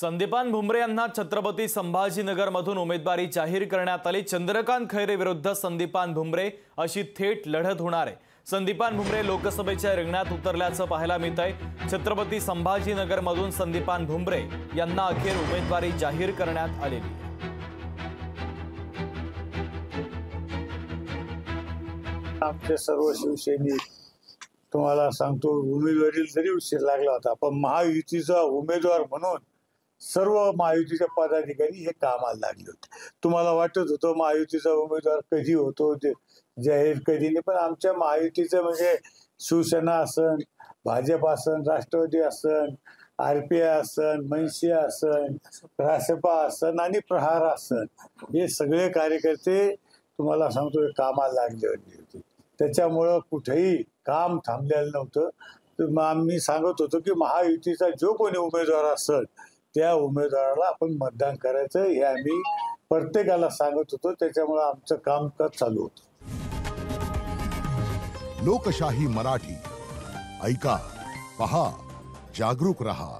संदीपान भुमरे यांना छत्रपती संभाजीनगरमधून उमेदवारी जाहीर करण्यात आली. चंद्रकांत खैरे विरुद्ध संदीपान भुमरे अशी थेट लढत होणार आहे. संदीपान भुमरे लोकसभेच्या रिंगणात उतरल्याचं पाहायला मिळत आहे छत्रपती संभाजीनगरमधून संदीपान भुमरे यांना अखेर उमेदवारी जाहीर करण्यात आलेली आहे. आमचे सर्व शिवसैनिक तुम्हाला सांगतो उमेदवारी जरी उशीर लागला होता पण महायुतीचा उमेदवार म्हणून सर्व महायुतीच्या पदाधिकारी हे कामाला लागले होते. तुम्हाला वाटत होतं महायुतीचा उमेदवार कधी होतो जाहीर कधी नाही पण आमच्या महायुतीचं म्हणजे शिवसेना असन भाजप असन राष्ट्रवादी असन आर पी आय असन मनसे असन रासपा असन आणि प्रहार असन हे सगळे कार्यकर्ते तुम्हाला सांगतो कामाला लागले होते. त्याच्यामुळं कुठेही काम थांबलेलं नव्हतं. तर मग आम्ही सांगत होतो की महायुतीचा जो कोणी उमेदवार असेल त्या उमेदवाराला आपण मतदान करायचं हे आम्ही प्रत्येकाला सांगत होतो. त्याच्यामुळे आमचं कामकाज चालू होत. लोकशाही मराठी. ऐका पहा जागरूक रहा.